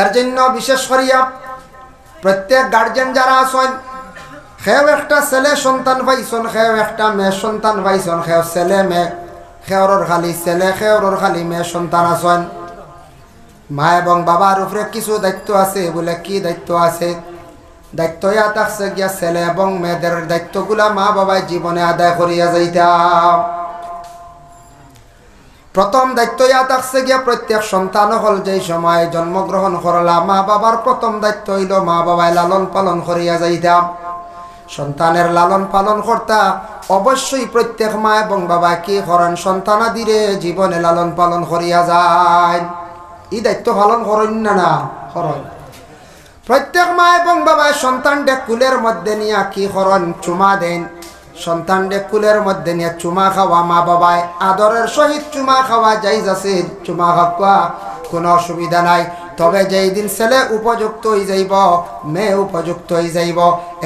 এর জন্য বিশেষ করিয়া প্রত্যেক গার্জেন যারা আছেন, সেও একটা ছেলে সন্তান পাইছন, সেও একটা মেয়ে সন্তান পাইছন, সেও ছেলে মেয়ে সেওর খালি ছেলে সেওর খালি মেয়ে সন্তান আছেন। মা এবং বাবার উপরে কিছু দায়িত্ব আছে, বলে কি দায়িত্ব আছে? দায়িত্ব ইয়া থাকছে গিয়া ছেলে এবং মেয়েদের দায়িত্বগুলা মা বাবাই জীবনে আদায় করিয়া যাইতাম। প্রথম দায়িত্ব ইয়া থাকছে গিয়া প্রত্যেক সন্তান হল যেই সময় জন্মগ্রহণ করলা, মা বাবার প্রথম দায়িত্ব হইল মা বাবায় লালন পালন করিয়া যাইতাম সন্তানের লালন পালন কর্তা অবশ্যই প্রত্যেক মা এবং বাবা কি করেন? সন্তানাদিরে জীবনে লালন পালন করিয়া যায়। এই দায়িত্ব পালন করেন না না? করেন। প্রত্যেক মা এবং বাবা সন্তানডে কুলের মধ্যে নিয়ে কি করেন? চুমা দেন। সন্তানডে কুলের মধ্যে নিয়ে চুমা খাওয়া মা বাবায়। আদরের সহিত চুমা খাওয়া যাই যাচ্ছে চুমা খাওয়া কোনো অসুবিধা নাই। তবে যেই দিন ছেলে উপযুক্ত হয়ে যাইব, মেয়ে উপযুক্ত হয়ে যাইব,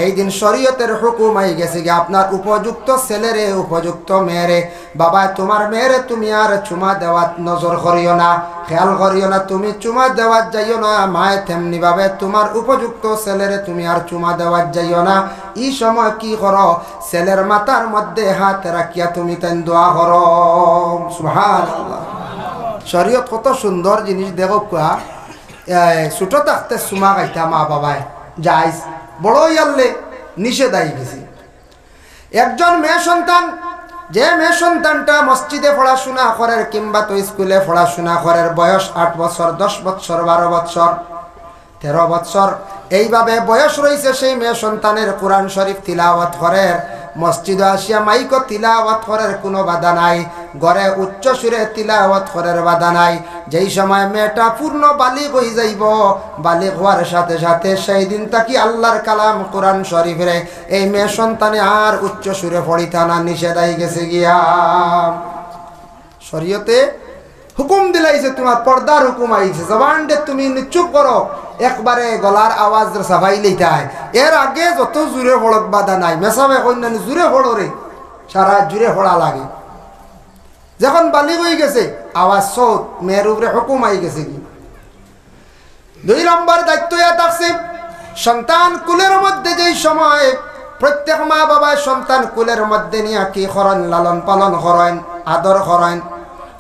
এই দিন শরীয়তের হুকুম আই গেছে কি আপনার উপযুক্ত ছেলেরে, উপযুক্ত মেয়েরে। বাবা, তোমার মেয়েরে তুমি আর চুমা দেওয়াত নজর করিও না, খেয়াল করিও না, তুমি চুমা দেওয়াত যাইও না, মায়ে তেমনি ভাবে তোমার উপযুক্ত ছেলেরে তুমি আর চুমা দেওয়াত যাইও না। এই সময় কি করো? ছেলের মাথার মধ্যে হাত রাখিয়া তুমি তেন দোয়া করো। সুবহানাল্লাহ। শরীয়ত কত সুন্দর জিনিস, দেখো কুয়া। ছোট থাকতে চুমা খাইতা মা বাবায় যাইস বড় ইয়ারলে নিষেধ আই গেছে। একজন মেয়ে সন্তান, যে মেয়ে সন্তানটা মসজিদে পড়াশোনা করার কিংবা তো স্কুলে পড়াশোনা করার বয়স আট বছর, দশ বছর, বারো বছর, তেরো বছর এইভাবে বয়স রয়েছে সেই মেয়ে সন্তানের কোরআন শরীফ তিলাওয়াত করের মসজিদ আসিয়া মাইক তিলাওয়াত করার কোনো বাধা নাই। ঘরে উচ্চ সুরে তিলাওয়াত করার বাধা নাই। যেই সময় মেয়েটা পূর্ণ বালিক হয়ে যাইব বালিক হওয়ার সাথে সাথে সেই দিন তাকি আল্লাহর কালাম কোরআন শরীফরে। এই মেয়ে সন্তানে আর উচ্চ সুরে পড়িতা না নিষেধাই গেছে গিয়া। শরীয়তে হুকুম দিলাইছে তোমার পর্দার হুকুম আইছে। জবানডে তুমি চুপ করো। একবারে গলার আওয়াজ সাফাই লইতাই এর আগে যত জুড়ে ফড়ক বাধা নাই। মেসাবে কন্যানি জুড়ে ফড়ো রে। সারা জুড়ে ফড়া লাগে। যখন বালি হয়ে গেছে, আওয়াজ সৌত মেয়ের উপরে হুকুম আই গেছে কি? দুই নম্বর দায়িত্ব থাকছে সন্তান কুলের মধ্যে যেই সময় প্রত্যেক মা বাবা সন্তান কুলের মধ্যে নিয়ে কি করেন লালন পালন করেন, আদর করেন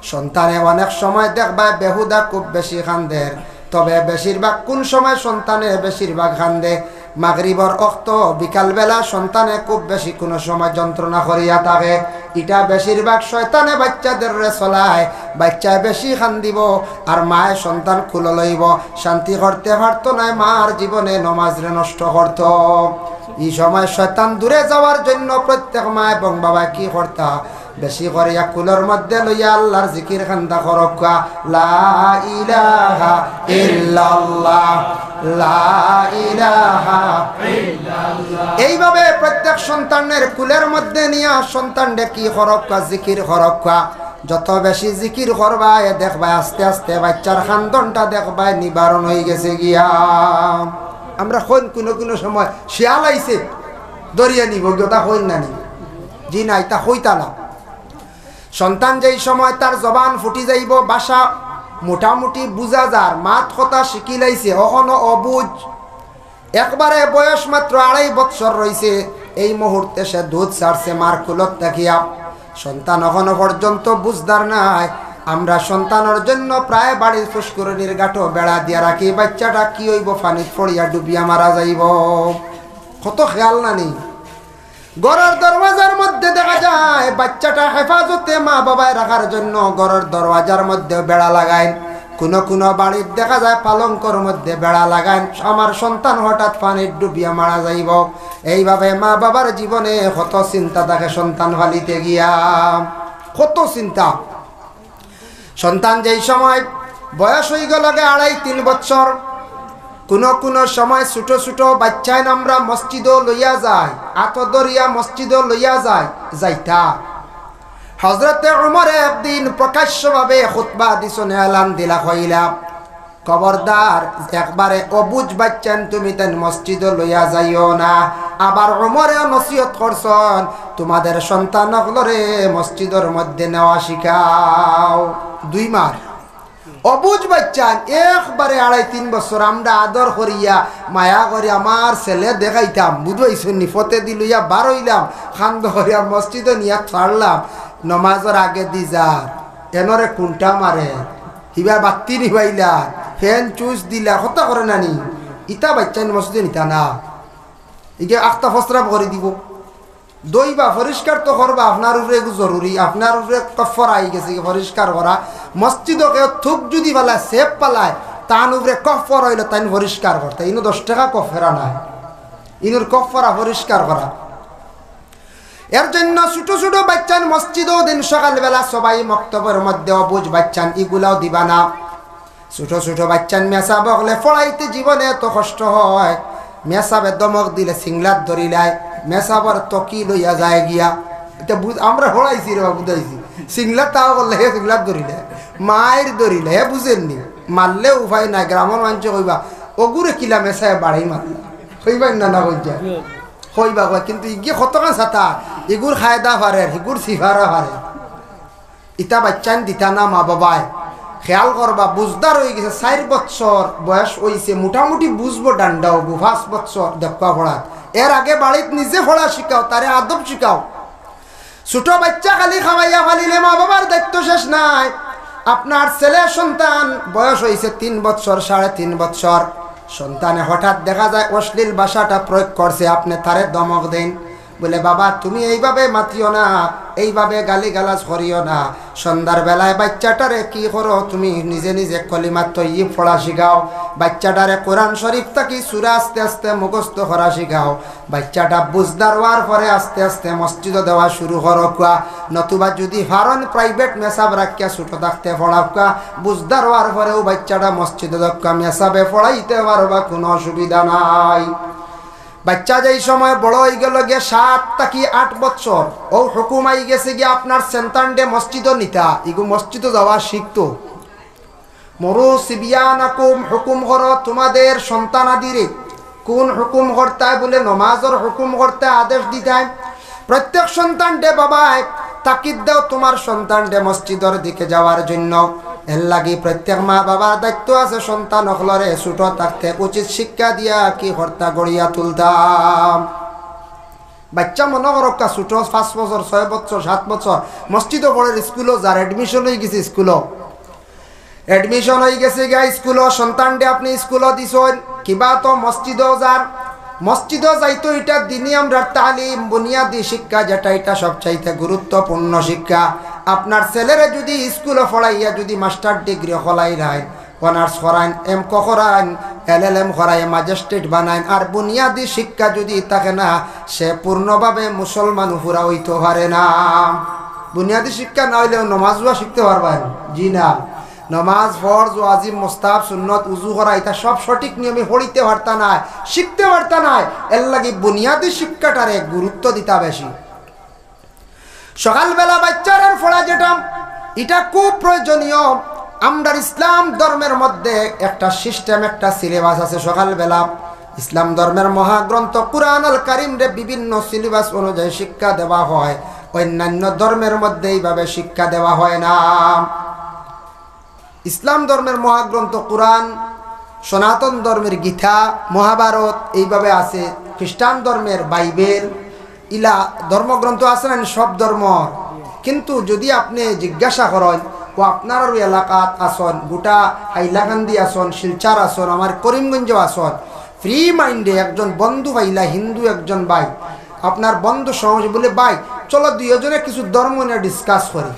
সন্তানে অনেক সময় দেখবা বেহুদা খুব বেশি খান্দের তবে বেশিরভাগ কোন সময় সন্তানে বেশিরভাগ খান্দে মাগরিবর অক্ত, বিকালবেলা সন্তানে খুব বেশি কোনো সময় যন্ত্রণা করিয়া থাকে। ইটা বেশিরভাগ শয়তানে বাচ্চাদের রে চলায়। বাচ্চায় বেশি খান দিব আর মায়ে সন্তান খুলে লইব। শান্তি করতে পারতো নাই মার জীবনে নমাজ রে নষ্ট করত। এই সময় শয়তান দূরে যাওয়ার জন্য প্রত্যেক মা এবং বাবা কি করতা? বেশি করিয়া কুলের মধ্যে লইয়া আল্লাহর জিকির খান্দা করকা লা ইলাহা ইল্লাল্লাহ, লা ইলাহা এইভাবে প্রত্যেক সন্তানের কুলের মধ্যে নিয়ে সন্তানরে কি করকা জিকির করকা যত বেশি জিকির করবা এ দেখবা আস্তে আস্তে বাচ্চার খান্দনটা দেখবা নিবারণ হয়ে গেছে গিয়া। আমরা হইন কোনো কোনো সময় শিয়াল আইছে, দরিয়া নিব গিয়ে তা হইন না নি জি নাই, তা হইতা না সন্তান যেই সময় তার জবান ফুটি যাইব, বাসা মোটামুটি বুঝা যার মাত কথা শিখি লাইছে অহনো অবুজ। একবারে বয়স মাত্র আড়াই বৎসর রয়েছে এই মুহূর্তে সে দুধ ছাড়ছে মার কুলত দেখিয়া সন্তান এখনও পর্যন্ত বুঝদার নাই। আমরা সন্তানের জন্য প্রায় বাড়ির ফুসকুরনির গাঠো বেড়া দিয়া রাখি বাচ্চাটা কি হইব, ফানিত পড়িয়া ডুবিয়া মারা যাইব। কত খেয়াল না নেই গড়ের দরওয়াজার মধ্যে দেখা যায়, বাচ্চাটা হেফাজতে মা বাবায় রাখার জন্য গড়ের দরওয়াজার মধ্যে বেড়া লাগায়। কোনো কোনো বাড়ির দেখা যায়, পালঙ্কর মধ্যে বেড়া লাগায়। আমার সন্তান হঠাৎ পানির ডুবিয়া মারা যাইব। এইভাবে মা বাবার জীবনে কত চিন্তা থাকে সন্তান ফালিতে গিয়া। কত চিন্তা। সন্তান যেই সময় বয়স হয়ে গেল আড়াই, তিন বছর কোন কোন সময় ছোট ছোট বাচ্চায় আমরা মসজিদও লইয়া যায় আতদরিয়া মসজিদও লইয়া যায়, যাইতা। হজরতে উমরে একদিন প্রকাশ্যভাবে খুতবা দিছনে এলান দিলা হইলা খবরদার, একবারে অবুজ বাচ্চান তুমি তেন মসজিদ লইয়া যাইও না। আবার উমরে নসিহত করছন, তোমাদের সন্তান হলরে মসজিদের মধ্যে নেওয়া শিখাও। দুই মার অবুজ বাচ্চান, একবারে আড়াই তিন বছর আমরা আদর করিয়া মায়া করি আমার ছেলে দেখাইতাম বুঝবাইছো নিফতে দিলইয়া বার হইলাম খান্দ করিয়া মসজিদে নিয়া ছাড়লাম, নমাজের আগে দি যার, এনরে কুন্টা মারে, হিবা বাত্তি নিবাইলা ফ্যান চুজ দিলা, হতা করে নানি ইটা বাচ্চা মসজিদে নিতা না ইকে আখতা ফসরাব করে দিব। দইবা পরিষ্কার তো করবা, আপনার উপরে জরুরি, আপনার উপরে কফর আই গেছে পরিষ্কার করা। মসজিদকে থুক যদি পালায় সেপ পালায় তান উপরে কফর হইলে তাই পরিষ্কার করতে ইনু দশ টাকা কফেরা নাই। ইনুর কফরা পরিষ্কার করা। এর জন্য ছোট ছোট বাচ্চান মসজিদও দিন সকালবেলা সবাই মক্তবের মধ্যে অবুজ বাচ্চান ইগুলাও দিবা না। ছোট ছোট বাচ্চান মেসা বকলে ফড়াইতে জীবনে এত কষ্ট হয়। মেসাবে দমক দিলে সিংলাত ধরিলায়। মেসাবর তকি লইয়া যায় গিয়া। এটা বুঝ আমরা হড়াইছি রে বুঝাইছি। সিংলাত তাও করলে হে সিংলাত ধরিলে। মায়ের ধরিলে, হে বুঝেননি? মারলে উপায় নাই, গ্রামের মানুষ কইবা, অগুরে কিলা মেসায় বাড়াই মারলা। কইবা না না কইজা কইবা কয় কিন্তু ইগিয়ে কতক্ষণ ছাতা ইগুর খায়দা পারে হিগুর সিফারা পারে ইটা বাচ্চান দিতা না মা বাবায় খেয়াল করবা, বুঝদার হয়ে গেছে, চার বছর বয়স হয়েছে মোটামুটি বুঝব ডান্ডা হব পাঁচ বছর দেখা পড়াত এর আগে বাড়িত নিজে পড়া শিখাও তারে আদব শিখাও ছোট বাচ্চা খালি খাওয়াইয়া ফালিলে মা বাবার দায়িত্ব শেষ নাই। আপনার ছেলে সন্তান, বয়স হয়েছে তিন বছর, সাড়ে তিন বছর। সন্তানে হঠাৎ দেখা যায় অশ্লীল ভাষাটা প্রয়োগ করছে, আপনি তারে দমক দেন। বলে, বাবা, তুমি এইভাবে মাতিও না, এইভাবে গালি গালাজ করিও না। সন্ধ্যার বেলায় বাচ্চাটারে কি করো? তুমি নিজে নিজে কলিমাত তৈরি পড়া শিখাও। বাচ্চাটারে কোরআন শরীফ থাকি সুরা আস্তে আস্তে মুখস্থ করা শিখাও। বাচ্চাটা বুঝদার হওয়ার পরে আস্তে আস্তে মসজিদ দেওয়া শুরু করো কুয়া। নতুবা যদি ফারন প্রাইভেট মেসাব রাখিয়া ছোট থাকতে পড়াও কুয়া। বুঝদার হওয়ার পরেও বাচ্চাটা মসজিদে দক্কা মেসাবে পড়াইতে পারবা, কোনো অসুবিধা নাই। বাচ্চা যেই সময় বড় হয়ে গেল গিয়ে সাত থাকি আট বছর ও হুকুম আই গেছে গিয়ে আপনার সেন্তানডে মসজিদ নিতা, ইগু মসজিদ যাওয়া শিখতো। মরু সিবিয়ানাকুম হুকুম কর তোমাদের সন্তান আদিরে, কোন হুকুম কর্তায় বলে নমাজের হুকুম করতে আদেশ দিতায় প্রত্যেক সন্তান ডে বাবায় তাকিদ দাও তোমার সন্তান ডে মসজিদের দিকে যাওয়ার জন্য। এর লাগি প্রত্যেক মা বাবার দায়িত্ব আছে, সন্তান অকলরে ছোট থাকতে উচিত শিক্ষা দিয়া কি হর্তা গড়িয়া তুলতাম। বাচ্চা মনে করকা ছোট পাঁচ বছর ছয় বছর সাত বছর মসজিদ পড়ে স্কুলও যার এডমিশন হয়ে গেছে স্কুলও এডমিশন হয়ে গেছে গা স্কুলও সন্তানটি আপনি স্কুলও দিছেন কিবা তো মসজিদও যার মসজিদও যাইতো, এটা দিনই আমরা তালিম, বুনিয়াদি শিক্ষা যেটা, এটা সবচাইতে গুরুত্বপূর্ণ শিক্ষা। আপনার ছেলেরে যদি স্কুলে পড়াইয়া যদি মাস্টার ডিগ্রি হলাই রায়, অনার্স করাইন এম করাইন এল এল এম করাই ম্যাজিস্ট্রেট বানাইন, আর বুনিয়াদি শিক্ষা যদি থাকে না, সে পূর্ণভাবে মুসলমান হুরা হইতে পারে না। বুনিয়াদি শিক্ষা না হইলেও নমাজুয়া শিখতে পারবেন? জি না। নমাজ, ফরজ, ওয়াজিব মোস্তাব সুন্নত উজু করা, এটা সব সঠিক নিয়মে পড়িতে পারতা নাই, শিখতে পারতা নাই। এর লাগি বুনিয়াদি শিক্ষাটারে গুরুত্ব দিতা বেশি। সকালবেলা বাচ্চারার ফোড়া যেটা, এটা খুব প্রয়োজনীয়। আমরার ইসলাম ধর্মের মধ্যে একটা সিস্টেম, একটা সিলেবাস আছে সকালবেলা। ইসলাম ধর্মের মহাগ্রন্থ কুরআন আল কারিমরে বিভিন্ন সিলেবাস অনুযায়ী শিক্ষা দেওয়া হয়। অন্যান্য ধর্মের মধ্যে এইভাবে শিক্ষা দেওয়া হয় না। ইসলাম ধর্মের মহাগ্রন্থ কোরআন, সনাতন ধর্মের গীতা, মহাভারত, এইভাবে আছে। খ্রিস্টান ধর্মের বাইবেল, ইলা ধর্মগ্রন্থ আছে না সব ধর্ম কিন্তু যদি আপনি জিজ্ঞাসা করেন, ও আপনার এলাকাত আসন, গোটা হাইলাকান্দি আসন, শিলচার আসন, আমার করিমগঞ্জ আসন? ফ্রি মাইন্ডে একজন বন্ধু ভাইলা হিন্দু একজন ভাই, আপনার বন্ধু সহজ বলে, ভাই, চলো দুইজনে কিছু ধর্ম নিয়ে ডিসকাস করি।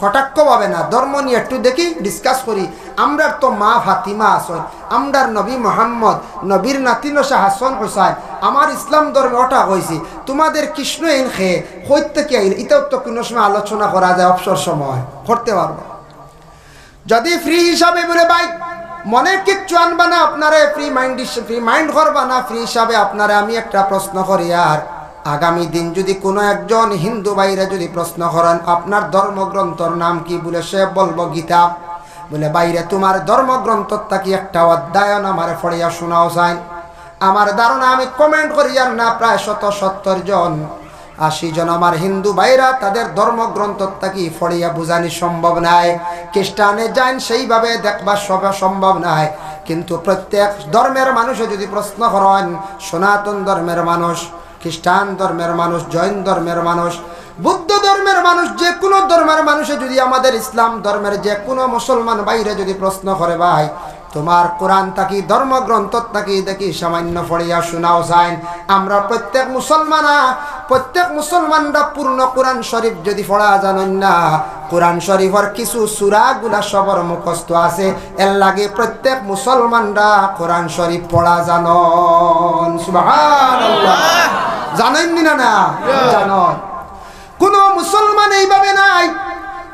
কটাক্ষ পাবে না, ধর্ম নিয়ে একটু দেখি ডিসকাস করি। আমরার তো মা ফাতিমা আসন আমরার নবী মোহাম্মদ, নবীর নাতিনসা হাসন হোসাইন আমার ইসলাম ধর্মে ওটা কইছি, তোমাদের কৃষ্ণ এন খেয়ে হইতে থেকে আইল? এটাও তো কোনো সময় আলোচনা করা যায় অবসর সময়, করতে পারব। যদি ফ্রি হিসাবে বলে, ভাই, মনে কিচ্ছু আনবা না, আপনারে ফ্রি মাইন্ড ফ্রি মাইন্ড করবা না ফ্রি হিসাবে আপনারে আমি একটা প্রশ্ন করি, আর আগামী দিন যদি কোনো একজন হিন্দু বাইরে যদি প্রশ্ন করেন, আপনার ধর্মগ্রন্থর নাম কি? বলে সে বলব, গীতা। বলে বাইরে তোমার ধর্মগ্রন্থ থাকি একটা অধ্যায়ন আমার ফড়িয়া শোনাও চাই আমার ধারণা আমি কমেন্ট করি আর না, প্রায় শত সত্তর জন, আশি জন আমার হিন্দু ভাইরা তাদের ধর্মগ্রন্থ থাকি ফড়িয়া বুঝানি সম্ভব নাই। খ্রিস্টানে যান সেইভাবে দেখবার সব সম্ভব নাই। কিন্তু প্রত্যেক ধর্মের মানুষে যদি প্রশ্ন করেন, সনাতন ধর্মের মানুষ খ্রিস্টান ধর্মের মানুষ, জৈন ধর্মের মানুষ, বুদ্ধ ধর্মের মানুষ, যে কোনো ধর্মের মানুষে যদি আমাদের ইসলাম ধর্মের যে কোনো মুসলমান বাইরে যদি প্রশ্ন করে, ভাই, তোমার কোরআন থাকি ধর্মগ্রন্থ থাকি দেখি সামান্য পড়িয়া শোনাও যায়। আমরা প্রত্যেক মুসলমানা, প্রত্যেক মুসলমানরা পূর্ণ কোরআন শরীফ যদি পড়া জানেন না, কোরআন শরীফের কিছু সুরাগুলা সবর মুখস্থ আছে। এর লাগে প্রত্যেক মুসলমানরা কোরআন শরীফ পড়া জানন। জানেন না না? জানন কোন মুসলমান এইভাবে নাই।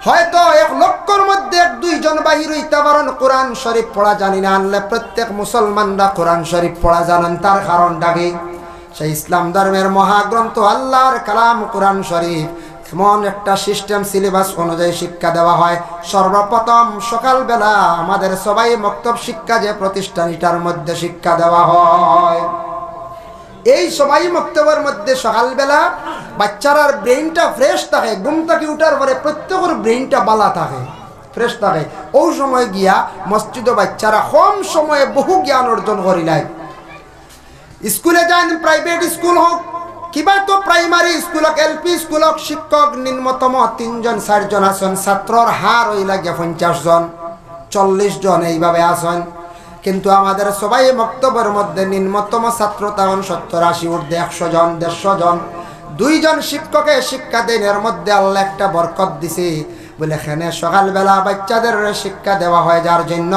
হয়তো এক লক্ষর মধ্যে এক দুইজন বাহির হইতে পারেন কোরআন শরীফ পড়া জানি না আনলে প্রত্যেক মুসলমানরা কোরআন শরীফ পড়া জানেন তার কারণ ডাকে সেই ইসলাম ধর্মের মহাগ্রন্থ আল্লাহর কালাম কোরআন শরীফ। এমন একটা সিস্টেম সিলেবাস অনুযায়ী শিক্ষা দেওয়া হয়। সর্বপ্রথম সকালবেলা আমাদের সবাই মক্তব শিক্ষা যে প্রতিষ্ঠান এটার মধ্যে শিক্ষা দেওয়া হয়। এই সবাই মক্তবের মধ্যে সকালবেলা বাচ্চারার ব্রেইনটা ফ্রেশ থাকে ঘুম থেকে উঠার পরে প্রত্যেকের ব্রেইনটা বালা থাকে ফ্রেশ থাকে। ওই সময় গিয়া মসজিদ বাচ্চারা কম সময়ে বহু জ্ঞান অর্জন করিলাই স্কুলে যান প্রাইভেট স্কুল হোক, কিবা তো প্রাইমারি স্কুল হোক এল পি স্কুল হোক, শিক্ষক, নিম্নতম তিনজন, চারজন আসন ছাত্রর হার হই লাগে পঞ্চাশ জন, চল্লিশ জন এইভাবে আসন। কিন্তু আমাদের সবাই বক্তব্যের মধ্যে নিম্নতম ছাত্র তখন সত্তর আশি ঊর্ধ্বে একশো জন, দেড়শো জন। দুইজন শিক্ষকে শিক্ষা দেন এর মধ্যে আল্লাহ একটা বরকত দিছে। বলে এখানে সকালবেলা বাচ্চাদের শিক্ষা দেওয়া হয় যার জন্য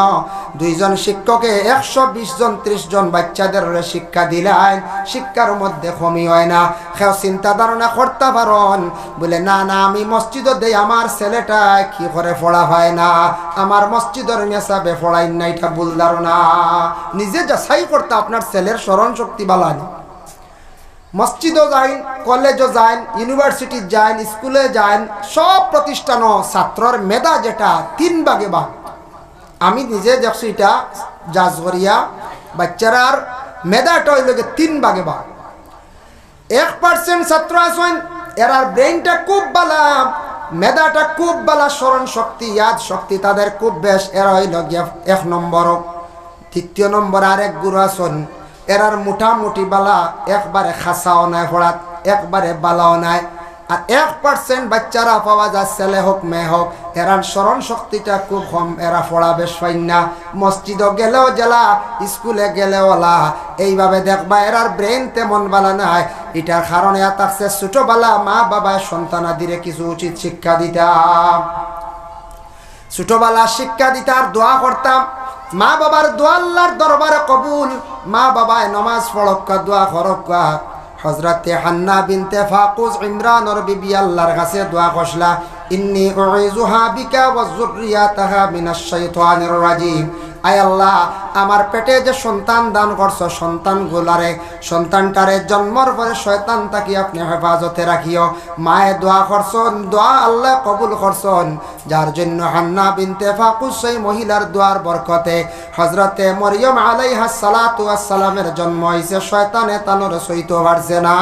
দুইজন শিক্ষকে একশো বিশ জন, ত্রিশ জন বাচ্চাদের শিক্ষা দিলেন। শিক্ষার মধ্যে কমি হয় না। কেউ চিন্তা ধারণা করতে পারন। বলে, না না, আমি মসজিদও দেই, আমার ছেলেটা কি করে পড়া হয় না? আমার মসজিদের মেসাবে পড়াই না, এটা ভুল ধারণা। নিজে যাচাই করতে আপনার ছেলের স্মরণ শক্তি বালানি মসজিদও যাইন, কলেজও যাইন, ইউনিভার্সিটি যাইন, স্কুলে যাইন, সব প্রতিষ্ঠানও ছাত্রর মেধা যেটা তিন ভাগে ভাগ। আমি নিজে দেখছি এটা জাজগরিয়া বাচ্চারার মেধাটা হইল তিন ভাগে ভাগ। এক পার্সেন্ট ছাত্র আছেন এরার ব্রেইনটা খুব বালা, মেধাটা খুব বালা, স্মরণ শক্তি, ইয়াদ শক্তি, তাদের খুব বেশ, এরা হইল এক নম্বর। তৃতীয় নম্বর আরেক গুরু আছেন এরার মোটামুটি বালা একবারে খাসাও নাই হঠাৎ, একবারে বালাও নাই। আর এক পার্সেন্ট বাচ্চারা পাওয়া যায়, ছেলে হোক, মেয়ে হোক, এরার স্মরণ শক্তিটা খুব কম, এরা পড়া বেশ না মসজিদও গেলেও জেলা স্কুলে গেলেও লা এইভাবে দেখবা এরার ব্রেন তেমন বালা নাই। এটার কারণে থাকছে ছোটবেলা মা বাবার সন্তানাদিরে কিছু উচিত শিক্ষা দিতাম। ছোটবেলা শিক্ষা দিতার দোয়া করতাম। মা বাবার দোয়া আল্লাহর দরবারে কবুল। মা বাবায় নমাজ পড়ক্কা দোয়া করক্কা হজরতে হান্না বিনতে ফাকুজ ইমরানর বিবি আল্লাহর কাছে দোয়া কষলা ইন্নি উইজুহা বিকা ওয়া যুররিয়াতাহা মিনাশ শাইতানির রাজিম। আয় আল্লাহ, আমার পেটে যে সন্তান দান করছ সন্তান গোলারে সন্তানটারে জন্মর পরে শয়তান তাকে আপনি হেফাজতে রাখিও। মায়ে দোয়া করছন, দোয়া আল্লাহ কবুল করছন। যার জন্য হান্না বিনতে ফাকুস, সেই মহিলার দোয়ার বরকতে হজরতে মরিয়ম আলাইহা সালাতু আসসালামের জন্ম হয়েছে শয়তানে তানোর সইত পারছে না।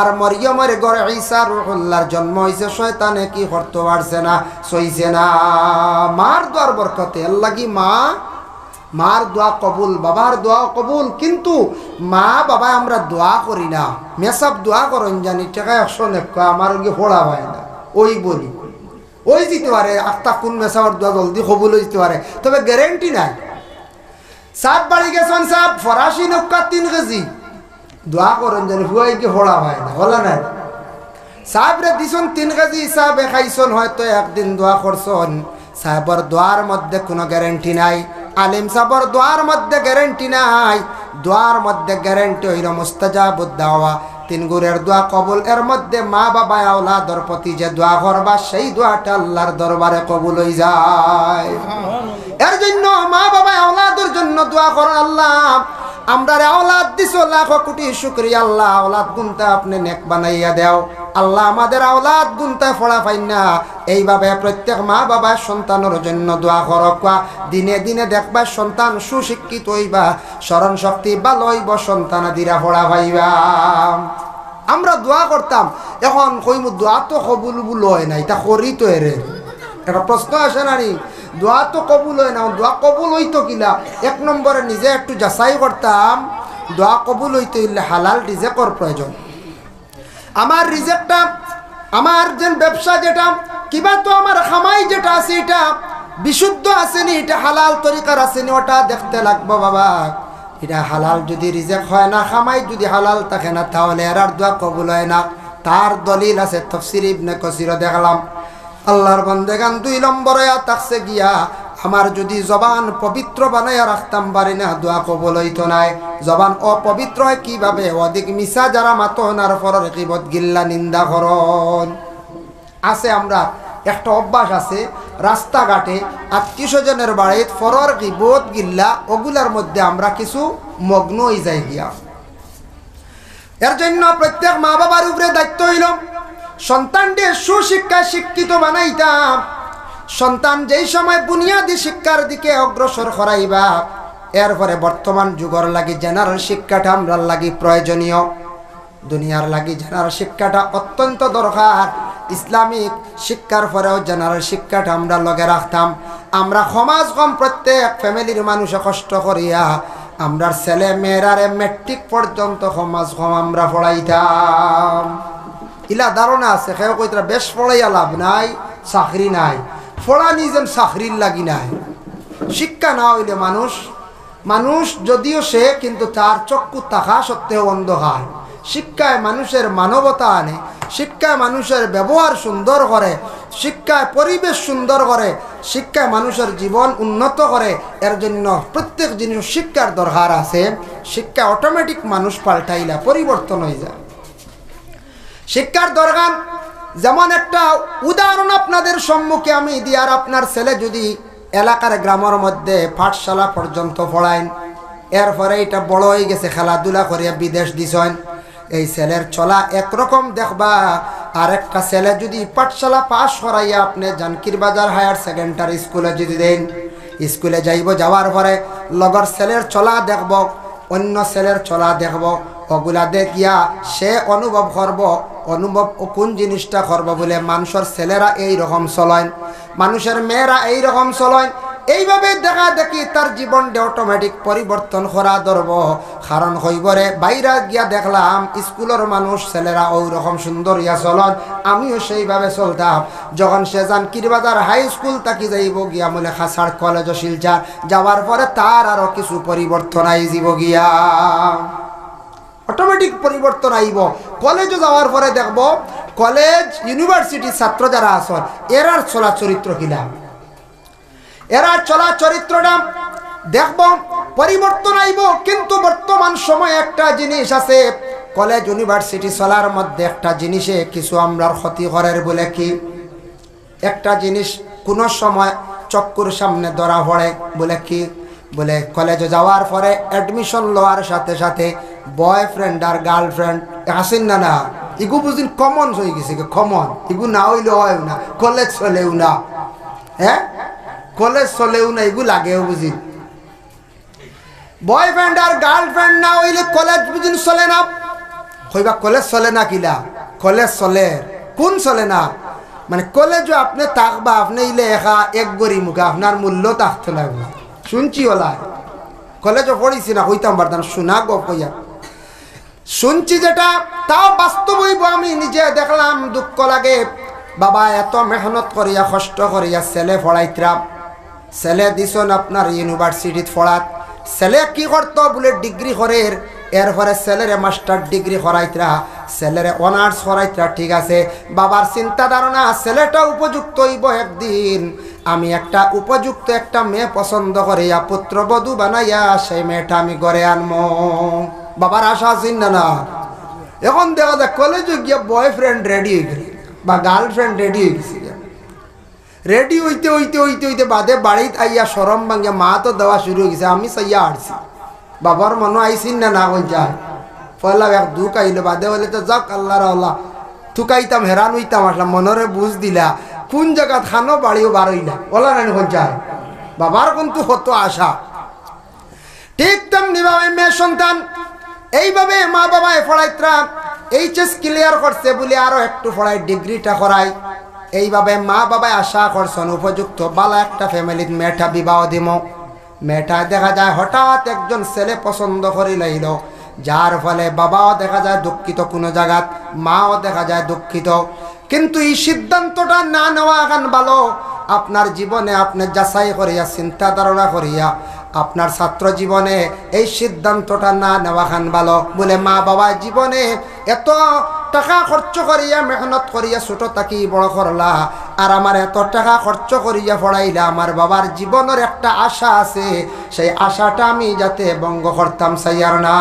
আর মরিয়মের গড়ে ঈসা রুহুল্লাহর জন্ম হয়েছে শয়তানে কি করতে পারছে না, সইছে না। মার দোয়ার বরকতে, আল্লাহ কি মা মার দোয়া কবুল, বাবার দোয়া কবুল, কিন্তু মা বাবা আমরা দোয়া করি না। মেসাব দোয়া করেন জানি টাকা একশো নেক আমার ওই ফোড়া হয় না। ওই বলি। ওই দিতে পারে, আত্মা কোন মেসাবার দোয়া জলদি কবুল দিতে পারে। তবে গ্যারেন্টি নাই। সাপ বাড়ি গেছেন সাপ ফরাসি নৌকা তিন কেজি। দোয়া করেন জানি, হুয়াই কি ফোড়া হয় না বলে না সাহেবরে দিছন তিন কেজি হিসাবে খাইছন, হয়তো একদিন দোয়া করছন। সাহেবর দোয়ার মধ্যে কোনো গ্যারেন্টি নাই। আলিম সাবর দোয়ার মধ্যে গ্যারেন্টি নাই। দোয়ার মধ্যে গ্যারেন্টি হইল মুস্তাজাবুদ্দাওয়া তিন গুরের দোয়া কবুল এর মধ্যে মা বাবা আওলাদর প্রতি যে দোয়া করবা সেই দোয়াটা আল্লাহর দরবারে কবুল হয়ে যায়। এর জন্য মা বাবা আওলাদের জন্য দোয়া করেন আল্লাহ। আমরা আওলাদ দিছ লাখ কোটি শুক্রিয়া আল্লাহ। আওলাদ গুনতে আপনি নেক বানাইয়া দেও। আল্লাহ আমাদের আওলাদ গুনতে ফড়া পাই না। এইভাবে প্রত্যেক মা বাবা সন্তানের জন্য দোয়া করক দিনে দিনে দেখবা সন্তান সুশিক্ষিত হইবা, স্মরণ শক্তি ভালো হইব সন্তান দিরা ফড়া পাইবা। আমরা দোয়া করতাম। এখন কইম, দোয়া তো কবুল বুল হয় না, এটা করি তো এরে। একটা প্রশ্ন আসে না নি? দোয়া তো কবুল হয় না, দোয়া কবুল হইতো কিলা এক নম্বরে নিজে একটু যাচাই করতাম, দোয়া কবুল হইতে হইলে হালাল রিজেকর প্রয়োজন। আমার রিজেক্টটা, আমার যে ব্যবসা যেটা, কিবা তো আমার খামাই যেটা আছে এটা বিশুদ্ধ আসেনি এটা হালাল তরিকার আসেনি ওটা দেখতে লাগবো বাবা। এটা হালাল যদি রিজেক্ট হয় না খামাই যদি হালাল থাকে না, তাহলে এরার দোয়া কবুল হয় না। তার দলিল আছে, তফসির ইবনে কসির দেখলাম। আল্লাহর বন্দেগান দুই নম্বরে তাকছে গিয়া আমার যদি জবান পবিত্র বানাইয়া রাখতাম পারি না দোয়া কবল হইতো নাই। জবান অপবিত্র হয় কীভাবে? অধিক মিশা যারা মাতনার ফরর কিবত গিল্লা, নিন্দা করন। আছে আমরা, একটা অভ্যাস আছে, রাস্তাঘাটে আত্মীয় স্বজনের বাড়িতে ফরর, গিবত, গিল্লা, ওগুলার মধ্যে আমরা কিছু মগ্ন হয়ে যাই গিয়া। এর জন্য প্রত্যেক মা বাবার উপরে দায়িত্ব হইল, সন্তানদের সুশিক্ষায় শিক্ষিত বানাইতাম। সন্তান যেই সময় বুনিয়াদী শিক্ষার দিকে অগ্রসর করাইবা এরপরে বর্তমান যুগর লাগি জেনারেল শিক্ষাটা আমরা লাগি প্রয়োজনীয়। দুনিয়ার লাগি জেনারেল শিক্ষাটা অত্যন্ত দরকার। ইসলামিক শিক্ষার পরেও জেনারেল শিক্ষাটা আমরা লগে রাখতাম। আমরা সমাজ কম প্রত্যেক ফ্যামিলির মানুষে কষ্ট করিয়া আমরা ছেলে মেয়েরারে মেট্রিক পর্যন্ত সমাজ কম আমরা পড়াইতাম। ইলা ধারণা আছে, কেউ কইতরা বেশ পড়াইয়া লাভ নাই, চাকরি নাই। পড়া যেন চাকরির লাগি নাই। শিক্ষা না হইলে মানুষ মানুষ যদিও সে, কিন্তু তার চক্ষু থাকা সত্ত্বেও অন্ধকার শিক্ষায় মানুষের মানবতা আনে, শিক্ষায় মানুষের ব্যবহার সুন্দর করে, শিক্ষায় পরিবেশ সুন্দর করে, শিক্ষায় মানুষের জীবন উন্নত করে, এর জন্য প্রত্যেক জিনিস শিক্ষার দরকার আছে। শিক্ষা অটোমেটিক মানুষ পাল্টাইলা পরিবর্তন হয়ে যায়। শিক্ষার দরকার যেমন একটা উদাহরণ আপনাদের সম্মুখে আমি দিয়ার আপনার ছেলে যদি এলাকার গ্রামের মধ্যে পাঠশালা পর্যন্ত পড়াইন এরপরে এটা বড় হয়ে গেছে, খেলাধুলা করিয়া বিদেশ দিছেন, এই ছেলের চলা একরকম দেখবা। আর একটা ছেলে যদি পাঠশালা পাশ করাইয়া আপনি জানকির বাজার হায়ার সেকেন্ডারি স্কুলে যদি দেন, স্কুলে যাইব, যাওয়ার পরে লগর ছেলের চলা দেখব, অন্য ছেলের চলা দেখব ওগুলা দেখিয়া সে অনুভব করব, অনুভব কোন জিনিসটা করব বলে মানুষের ছেলেরা এই রকম চলয় মানুষের মেয়েরা এই রকম চলয় এইভাবে দেখা দেখি তার জীবনটা অটোমেটিক পরিবর্তন করা ধরব। কারণ হইবরে বাইরা গিয়া দেখলাম স্কুলের মানুষ ছেলেরা ওই রকম সুন্দর ইয়া চলন, আমিও সেইভাবে চলতাম। যখন সে যান কিরবাজার হাই স্কুল তাকি যাইব গিয়া বলে খাসার কলেজ শিলচার, যাওয়ার পরে তার আরও কিছু পরিবর্তন আইজিব গিয়া। অটোমেটিক পরিবর্তন আইব। কলেজে যাওয়ার পরে দেখব কলেজ ইউনিভার্সিটির ছাত্র যারা আসন এরার চলা চরিত্র কিনা এরার চলা চরিত্রটা দেখব, পরিবর্তন আইব, কিন্তু বর্তমান সময় একটা জিনিস আছে কলেজ ইউনিভার্সিটি চলার মধ্যে একটা জিনিসে কিছু আমরার ক্ষতি করার বলে কি? একটা জিনিস কোনো সময় চক্কুর সামনে ধরা পড়ে বলে কি? বলে কলেজে যাওয়ার পরে অ্যাডমিশন লওয়ার সাথে সাথে বয়ফ্রেন্ড আর গার্লফ্রেন্ড আসেন না না। ইগু বুঝিন কমন হয়ে গেছে কমন ইগু না হইলে হয় না কলেজ চলেও না। হ্যাঁ? কলেজ চলেও না, ইগু লাগেও বুঝিন। বয়ফ্রেন্ড আর গার্লফ্রেন্ড না হইলে কলেজ বুঝিন চলে না। কইবা কলেজ চলে না কিলা? কলেজ চলে। কোন চলে না? মানে কলেজও আপনি থাকবা আপনি ইলে একা এক গড়ি মুখে আপনার মূল্য থাকতে লাগবে শুনছি ওলা কলেজও পড়িছি না হইতাম পারতাম শোনা গো কইয়া। শুনছি যেটা, তাও বাস্তব হইব আমি নিজে দেখলাম দুঃখ লাগে। বাবা এত মেহনত করিয়া, কষ্ট করিয়া ছেলে পড়াইতরাম ছেলে দিছন আপনার ইউনিভার্সিটিত পড়াত। ছেলে কি করত বলে ডিগ্রি করে এরপরে ছেলেরে মাস্টার ডিগ্রি করাইতরা, ছেলেরে অনার্স করাইতরা, ঠিক আছে। বাবার চিন্তা ধারণা ছেলেটা উপযুক্ত হইব একদিন। আমি একটা উপযুক্ত একটা মেয়ে পছন্দ করিয়া পুত্রবধূ বানাইয়া সেই মেয়েটা আমি ঘরে আনমো। বাবার আশা আছেন না না? এখন দেখা যায় কলেজে গিয়া বয়ফ্রেন্ড রেডি হয়ে গেলে বা গার্লফ্রেন্ড রেডি হয়ে গেছে রেডি হইতে হইতে হইতে হইতে বাদে বাড়িত আইয়া সরম ভাঙ্গে মা তো দেওয়া শুরু হয়ে গেছে, আমি সাইয়া আড়ছি বাবার মনে আইসিন না না কই যায় পয়লা এক দুঃখ আইলো, বাদে হইলে তো যাক আল্লাহ তুকাইতাম হেরান হইতাম, আসলাম, মনরে বুঝ দিলা, কোন জায়গাত খানো বাড়িও বার হইলা। ওলা নানি কোন যায় বাবার কিন্তু কত আশা। ঠিক তেমনি ভাবে মেয়ে সন্তান এইভাবে মা বাবায় পড়াইত্রা এইচএস ক্লিয়ার করছে বলে আরও একটু ফড়াই ডিগ্রিটা করাই এইভাবে মা বাবায় আশা করছেন, উপযুক্ত বালা একটা ফ্যামিলির মেয়েটা বিবাহ দিম। মেয়েটা দেখা যায় হঠাৎ একজন ছেলে পছন্দ করে লাইল, যার ফলে বাবাও দেখা যায় দুঃখিত কোনো জায়গাত, মাও দেখা যায় দুঃখিত। কিন্তু এই সিদ্ধান্তটা না নেওয়া এখন ভালো। আপনার জীবনে আপনি যাচাই করিয়া, চিন্তা ধারণা করিয়া আপনার ছাত্র জীবনে এই সিদ্ধান্তটা না নেওয়া খান ভালো। বলে মা বাবা জীবনে এত টাকা খরচ করিয়া মেহনত করিয়া ছোট তাকি বড় করলা, আর আমার এত টাকা খরচ করিয়া পড়াইলা, আমার বাবার জীবনের একটা আশা আছে, সেই আশাটা আমি যাতে বঙ্গ করতাম সাইয়ার না।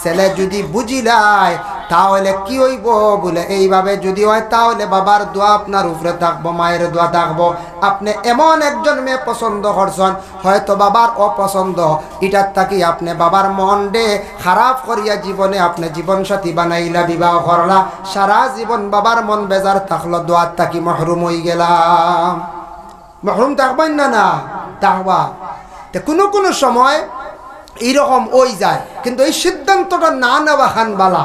ছেলে যদি বুঝিলায় তাহলে কি হইব বলে, এইভাবে যদি হয় তাহলে বাবার দোয়া আপনার উপরে থাকব, মায়ের দোয়া থাকব। আপনি এমন একজন মেয়ে পছন্দ করছেন, হয়তো বাবার অপছন্দ। এটার থাকি আপনি বাবার মন ডে খারাপ করিয়া জীবনে আপনি জীবন সাথী বানাইলা, বিবাহ করলা। সারা জীবন বাবার মন বেজার থাকল, দোয়ার থাকি মহরুম হয়ে গেলাম। মহরুম থাকবেন না না? থাকবা। তে কোনো কোনো সময় এইরকম ওই যায়, কিন্তু এই সিদ্ধান্তটা না নেওয়া খান বালা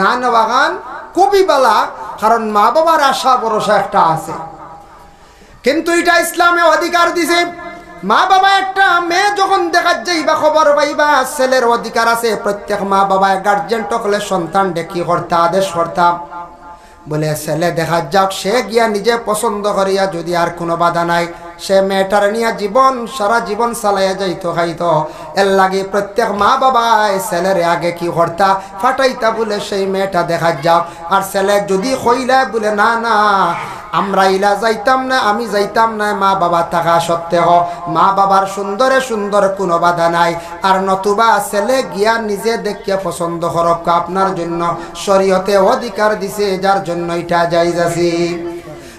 না নেওয়া খান খুবই বালা, কারণ মা বাবার আশা ভরসা একটা আছে। কিন্তু এটা ইসলামে অধিকার দিছে, মা বাবা একটা মেয়ে যখন দেখা যাইবা, খবর পাইবা, ছেলের অধিকার আছে, প্রত্যেক মা বাবা গার্জেন টকলে সন্তান ডেকি কর্তা, আদেশ কর্তা। বলে, ছেলে দেখা যাক, সে গিয়া নিজে পছন্দ করিয়া যদি আর কোনো বাধা নাই সে মেয়েটার নিয়ে জীবন, সারা জীবন চালাইয়া যাইত খাইত। এর লাগে প্রত্যেক মা বাবাই ছেলের আগে কি কর্তা ফাটাইতা বলে সেই মেয়েটা দেখা যাক। আর ছেলে যদি কইলা বলে, না না, আমরা ইলা যাইতাম না, আমি যাইতাম না, মা বাবা থাকা সত্ত্বেও। মা বাবার সুন্দরে সুন্দর কোনো বাধা নাই। আর নতুবা ছেলে গিয়া নিজে দেখিয়া পছন্দ করক, আপনার জন্য শরীয়তে অধিকার দিছে, যার জন্য এটা যাই যাচ্ছি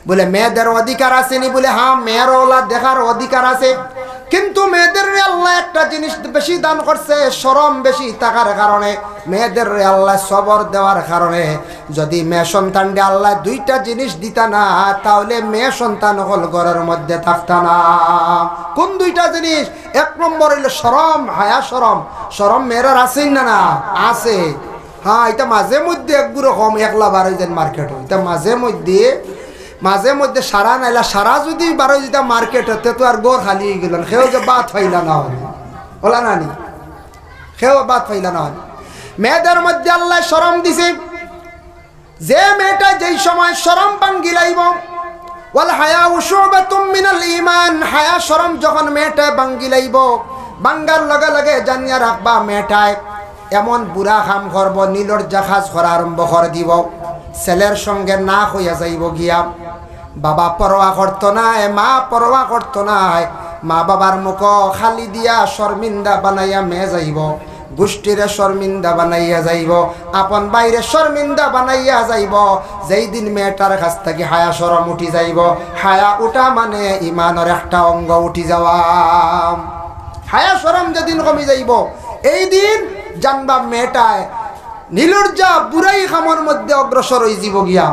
বলে, মেয়েদের অধিকার আসেনি বলে হ্যাঁ মেয়ের ওলা দেখার অধিকার আছে। কিন্তু মেয়েদের আল্লাহ একটা জিনিস বেশি দান করছে সরম বেশি থাকার কারণে। মেয়েদের আল্লাহ সবর দেওয়ার কারণে। যদি মেয়ে সন্তানকে আল্লাহ দুইটা জিনিস দিতা না, তাহলে মেয়ে সন্তান হল ঘরের মধ্যে থাকতা না। কোন দুইটা জিনিস? এক নম্বর হইল সরম হায়া সরম সরম মেয়েরার আছেই না না? আছে। হ্যাঁ এটা মাঝে মধ্যে একগুলো কম, একলা বার হয়ে যায় মার্কেট। এটা মাঝে মধ্যে মাঝে মধ্যে সারা নাইলা, সারা যদি বারো যেটা মার্কেট হতে তো আর গোর খালি হয়ে গেল সেও যে বাদ ফাইলা না হলে বলা নানি সেও বাদ ফাইলা না হলে মেয়েদের মধ্যে আল্লাহ সরম দিছে। যে মেয়েটা যেই সময় সরম ভাঙ্গি লাইব ওয়াল হায়া উসুবাতুম মিনাল ঈমান। হায়া শরম যখন মেয়েটায় ভাঙ্গি লাইব বাঙ্গার লগে লগে জানিয়া রাখবা, মেয়েটায় এমন বুড়া খাম করব নীলর জাহাজ করা আরম্ভ করে দিব। ছেলের সঙ্গে না হইয়া যাইব গিয়া। বাবা পরোয়া করতো নাই, মা পরোয়া করতো নাই। মা বাবার মুখ খালি দিয়া শর্মিন্দা বানাইয়া মেয়ে যাইব। গোষ্ঠীরে শর্মিন্দা বানাইয়া যাইব। আপন বাইরে শর্মিন্দা বানাইয়া যাইব। যেই দিন মেয়েটার কাছ থেকে হায়া সরম উঠি যাইব। হায়া উঠা মানে ইমানের একটা অঙ্গ উঠি যাওয়া। হায়া সরম যেদিন কমি যাইব, এই দিন জানবা মেয়েটায় নীলর্জা বুড়াই খামর মধ্যে অগ্রসর হয়ে যাব গিয়া।